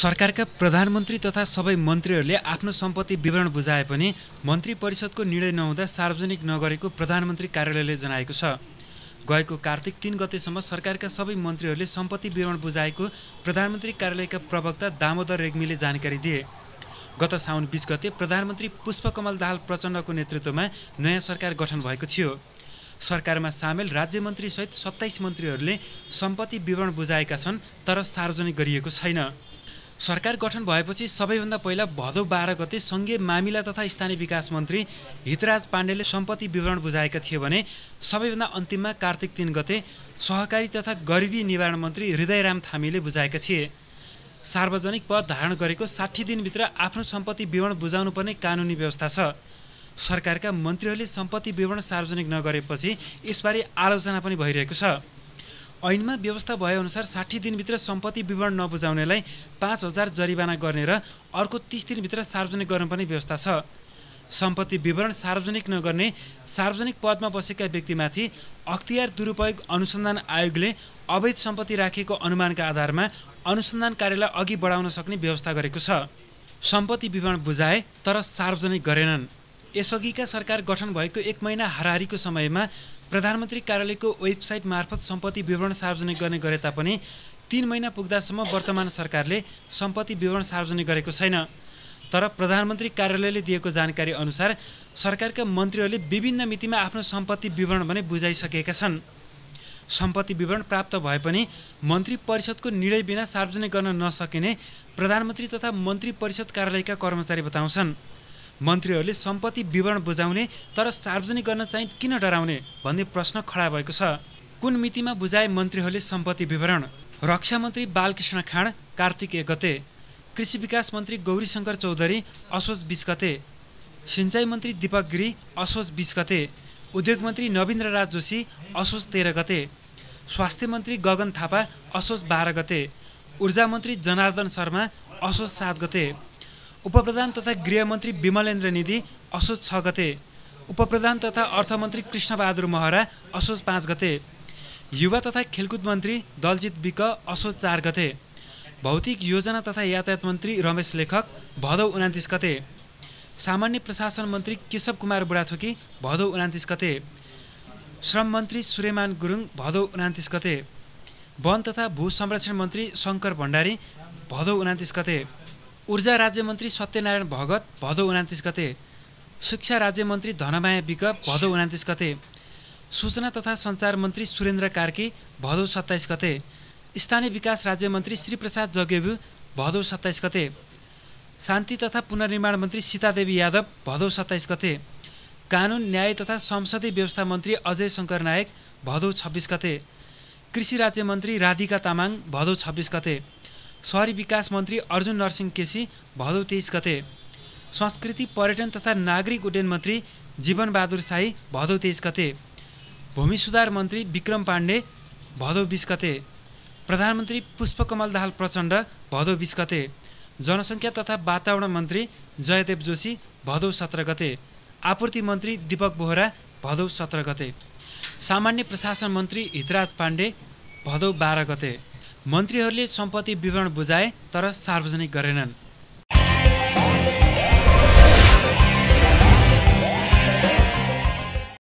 सरकारका प्रधानमन्त्री तथा सबै मन्त्रीहरूले आफ्नो सम्पत्ति विवरण बुझाए पनि मन्त्री परिषदको निर्णय नहुँदा सार्वजनिक नगरेको प्रधानमन्त्री कार्यालयले जनाएको छ। गएको कार्तिक तिन गतेसम्म सरकारका सबै मन्त्रीहरूले सम्पत्ति विवरण बुझाएको प्रधानमन्त्री कार्यालयका प्रवक्ता दामोदर रेग्मीले जानकारी दिए। गत साउन बिस गते प्रधानमन्त्री पुष्पकमल दाहाल प्रचण्डको नेतृत्वमा नयाँ सरकार गठन भएको थियो। सरकारमा सामेल राज्य मन्त्रीसहित सत्ताइस मन्त्रीहरूले सम्पत्ति विवरण बुझाएका छन् तर सार्वजनिक गरिएको छैन। सरकार गठन भएपछि सबैभन्दा पहिला भदौ बाह्र गते सङ्घीय मामिला तथा स्थानीय विकास मन्त्री हितराज पाण्डेले सम्पत्ति विवरण बुझाएका थिए भने सबैभन्दा अन्तिममा कार्तिक तिन गते सहकारी तथा गरिबी निवारण मन्त्री हृदयराम थामीले बुझाएका थिए। सार्वजनिक पद धारण गरेको साठी दिनभित्र आफ्नो सम्पत्ति विवरण बुझाउनु पर्ने कानुनी व्यवस्था छ। सरकारका मन्त्रीहरूले सम्पत्ति विवरण सार्वजनिक नगरेपछि यसबारे आलोचना पनि भइरहेको छ। ऐनमा व्यवस्था भएअनुसार साठी दिनभित्र सम्पत्ति विवरण नबुझाउनेलाई पाँच हजार जरिवाना गर्ने र अर्को तिस दिनभित्र सार्वजनिक गर्नुपर्ने व्यवस्था छ। सम्पत्ति विवरण सार्वजनिक नगर्ने सार्वजनिक पदमा बसेका व्यक्तिमाथि अख्तियार दुरुपयोग अनुसन्धान आयोगले अवैध सम्पत्ति राखेको अनुमानका आधारमा अनुसन्धान कार्यलाई अघि बढाउन सक्ने व्यवस्था गरेको छ। सम्पत्ति विवरण बुझाए तर सार्वजनिक गरेनन्। यसअघिका सरकार गठन भएको एक महिना हाराहारीको समयमा प्रधानमन्त्री कार्यालयको वेबसाइट मार्फत सम्पत्ति विवरण सार्वजनिक गर्ने गरे तापनि तिन महिना पुग्दासम्म वर्तमान सरकारले सम्पत्ति विवरण सार्वजनिक गरेको छैन। तर प्रधानमन्त्री कार्यालयले दिएको जानकारी अनुसार सरकारका मन्त्रीहरूले विभिन्न मितिमा आफ्नो सम्पत्ति विवरण भने बुझाइसकेका छन्। सम्पत्ति विवरण प्राप्त भए पनि मन्त्री परिषदको निर्णय बिना सार्वजनिक गर्न नसकिने प्रधानमन्त्री तथा मन्त्री परिषद कार्यालयका कर्मचारी बताउँछन्। मन्त्रीहरूले सम्पत्ति विवरण बुझाउने तर सार्वजनिक गर्न चाहिँ किन डराउने भन्ने प्रश्न खडा भएको छ। कुन मितिमा बुझाए मन्त्रीहरूले सम्पत्ति विवरण? रक्षा मन्त्री बालकृष्ण खाँड कार्तिक एक गते। कृषि विकास मन्त्री गौरीशङ्कर चौधरी असोज बिस गते। सिँचाइ मन्त्री दिपक गिरी असोज बिस गते। उद्योग मन्त्री नवीन्द्र राज जोशी असोज तेह्र गते। स्वास्थ्य मन्त्री गगन थापा असोज बाह्र गते। ऊर्जा मन्त्री जनार्दन शर्मा असोज सात गते। उपप्रधान तथा गृहमन्त्री विमलेन्द्र निधि असोज छ गते। उपप्रधान तथा अर्थमन्त्री कृष्णबहादुर महरा असोज पाँच गते। युवा तथा खेलकुद मन्त्री दलजित विक असोज चार गते। भौतिक योजना तथा यातायात मन्त्री रमेश लेखक भदौ उनातिस गते। सामान्य प्रशासन मन्त्री केशव कुमार बुढाथोकी भदौ उनातिस गते। श्रम मन्त्री सुरेमान गुरुङ भदौ उनातिस गते। वन तथा भू संरक्षण मन्त्री शङ्कर भण्डारी भदौ उनातिस गते। ऊर्जा राज्यमन्त्री सत्यनारायण भगत भदौ उनातिस गते शिक्षा राज्यमन्त्री धनमाया विक भदौ उनातिस गते सूचना तथा सञ्चार मन्त्री सुरेन्द्र कार्की भदौ सत्ताइस गते स्थानीय विकास राज्यमन्त्री श्रीप्रसाद जगेबु भदौ सत्ताइस गते शान्ति तथा पुनर्निर्माण मन्त्री सीतादेवी यादव भदौ सत्ताइस गते कानुन न्याय तथा संसदीय व्यवस्था मन्त्री अजय शङ्कर नायक भदौ छब्बिस गते कृषि राज्यमन्त्री राधिका तामाङ भदौ छब्बिस गते सहरी विकास मन्त्री अर्जुन नरसिंह केसी भदौ तेइस गते संस्कृति पर्यटन तथा नागरिक उड्डयन मन्त्री जीवनबहादुर साई भदौ तेइस गते भूमि सुधार मन्त्री विक्रम पाण्डे भदौ बिस गते प्रधानमन्त्री पुष्पकमल दाहाल प्रचण्ड भदौ बिस गते जनसङ्ख्या तथा वातावरण मन्त्री जयदेव जोशी भदौ सत्र गते आपूर्ति मन्त्री दीपक बोहरा भदौ सत्र गते सामान्य प्रशासन मन्त्री हितराज पाण्डे भदौ बाह्र गते मन्त्रीहरूले सम्पत्ति विवरण बुझाए तर सार्वजनिक गरेनन्।